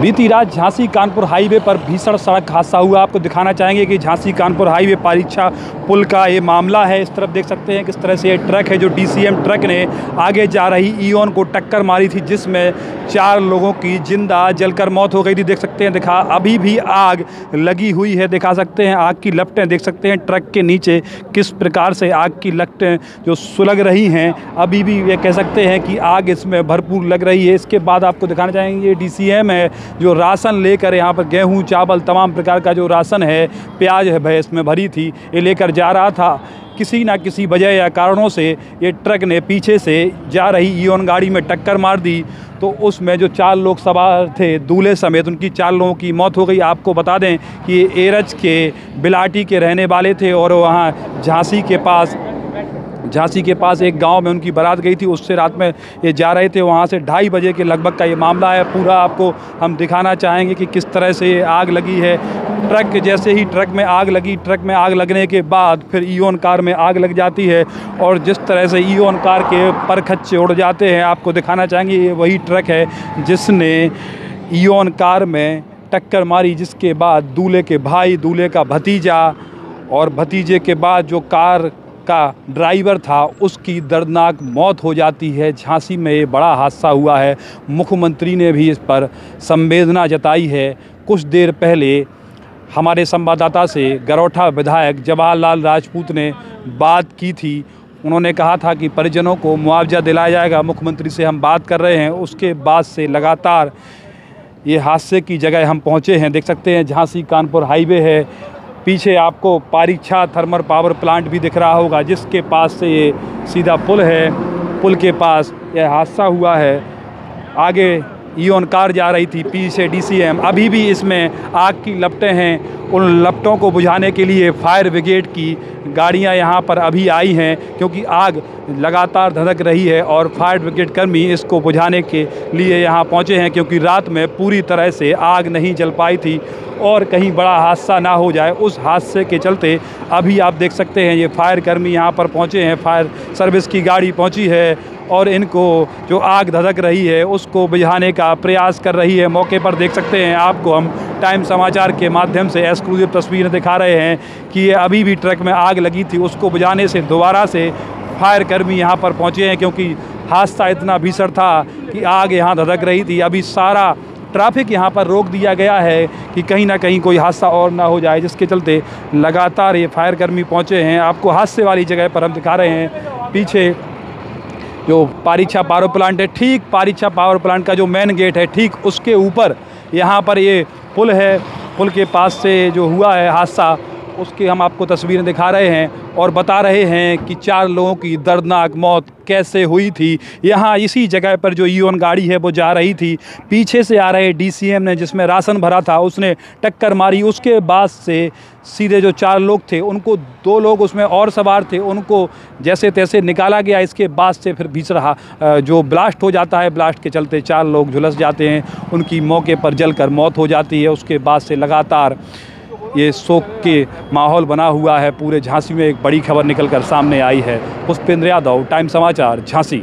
बीती रात झांसी कानपुर हाईवे पर भीषण सड़क हादसा हुआ। आपको दिखाना चाहेंगे कि झांसी कानपुर हाईवे परीक्षा पुल का ये मामला है। इस तरफ़ देख सकते हैं किस तरह से ये ट्रक है जो डीसीएम ट्रक ने आगे जा रही ईओन को टक्कर मारी थी, जिसमें चार लोगों की ज़िंदा जलकर मौत हो गई थी। देख सकते हैं, दिखा, अभी भी आग लगी हुई है। दिखा सकते हैं, आग की लपटें, देख सकते हैं ट्रक के नीचे किस प्रकार से आग की लपटें जो सुलग रही हैं। अभी भी ये कह सकते हैं कि आग इसमें भरपूर लग रही है। इसके बाद आपको दिखाना चाहेंगे, ये डी है जो राशन लेकर यहाँ पर गेहूँ, चावल तमाम प्रकार का जो राशन है, प्याज है, भैंस में भरी थी, ये लेकर जा रहा था। किसी ना किसी वजह या कारणों से ये ट्रक ने पीछे से जा रही ईओन गाड़ी में टक्कर मार दी। तो उसमें जो चार लोग सवार थे, दूल्हे समेत उनकी चार लोगों की मौत हो गई। आपको बता दें कि एरज के बिलाटी के रहने वाले थे और वहाँ झांसी के पास झांसी के पास एक गाँव में उनकी बारात गई थी। उससे रात में ये जा रहे थे, वहाँ से ढाई बजे के लगभग का ये मामला है। पूरा आपको हम दिखाना चाहेंगे कि किस तरह से ये आग लगी है। ट्रक जैसे ही ट्रक में आग लगी, ट्रक में आग लगने के बाद फिर ईओन कार में आग लग जाती है और जिस तरह से ईओन कार के परखच्चे उड़ जाते हैं, आपको दिखाना चाहेंगे ये वही ट्रक है जिसने ईओन कार में टक्कर मारी, जिसके बाद दूल्हे के भाई, दूल्हे का भतीजा और भतीजे के बाद जो कार का ड्राइवर था, उसकी दर्दनाक मौत हो जाती है, झांसी में ये बड़ा हादसा हुआ है। मुख्यमंत्री ने भी इस पर संवेदना जताई है। कुछ देर पहले हमारे संवाददाता से गरौठा विधायक जवाहरलाल राजपूत ने बात की थी। उन्होंने कहा था कि परिजनों को मुआवजा दिलाया जाएगा, मुख्यमंत्री से हम बात कर रहे हैं। उसके बाद से लगातार ये हादसे की जगह हम पहुँचे हैं। देख सकते हैं, झांसी कानपुर हाईवे है। पीछे आपको पारीक्षा थर्मल पावर प्लांट भी दिख रहा होगा, जिसके पास से ये सीधा पुल है। पुल के पास यह हादसा हुआ है। आगे ईओन कार जा रही थी पीछे डीसीएम अभी भी इसमें आग की लपटें हैं। उन लपटों को बुझाने के लिए फायर ब्रिगेड की गाड़ियाँ यहाँ पर अभी आई हैं, क्योंकि आग लगातार धधक रही है और फायर ब्रिगेड कर्मी इसको बुझाने के लिए यहाँ पहुँचे हैं, क्योंकि रात में पूरी तरह से आग नहीं जल पाई थी और कहीं बड़ा हादसा ना हो जाए। उस हादसे के चलते अभी आप देख सकते हैं, ये फायर कर्मी यहाँ पर पहुँचे हैं। फायर सर्विस की गाड़ी पहुँची है और इनको जो आग धधक रही है, उसको बुझाने का प्रयास कर रही है। मौके पर देख सकते हैं, आपको हम टाइम समाचार के माध्यम से एक्सक्लूसिव तस्वीरें दिखा रहे हैं कि ये अभी भी ट्रक में आग लगी थी। उसको बुझाने से, दोबारा से फायर कर्मी यहाँ पर पहुँचे हैं, क्योंकि हादसा इतना भीषण था कि आग यहाँ धधक रही थी। अभी सारा ट्रैफ़िक यहाँ पर रोक दिया गया है कि कहीं ना कहीं कोई हादसा और ना हो जाए, जिसके चलते लगातार ये फायर कर्मी पहुँचे हैं। आपको हादसे वाली जगह पर हम दिखा रहे हैं। पीछे जो पारीछा पावर प्लांट है, ठीक पारीछा पावर प्लांट का जो मेन गेट है, ठीक उसके ऊपर यहाँ पर ये पुल है, पुल के पास से जो हुआ है हादसा उसकी हम आपको तस्वीरें दिखा रहे हैं और बता रहे हैं कि चार लोगों की दर्दनाक मौत कैसे हुई थी। यहाँ इसी जगह पर जो ईओन गाड़ी है, वो जा रही थी। पीछे से आ रहे डीसीएम ने जिसमें राशन भरा था, उसने टक्कर मारी। उसके बाद से सीधे जो चार लोग थे, उनको दो लोग उसमें और सवार थे। उनको जैसे तैसे निकाला गया, इसके बाद से फिर भीष रहा जो ब्लास्ट हो जाता है, ब्लास्ट के चलते चार लोग झुलस जाते हैं। उनकी मौके पर जलकर मौत हो जाती है। उसके बाद से लगातार ये शोक के माहौल बना हुआ है। पूरे झांसी में एक बड़ी खबर निकल कर सामने आई है। पुष्पेंद्र यादव टाइम समाचार, झांसी।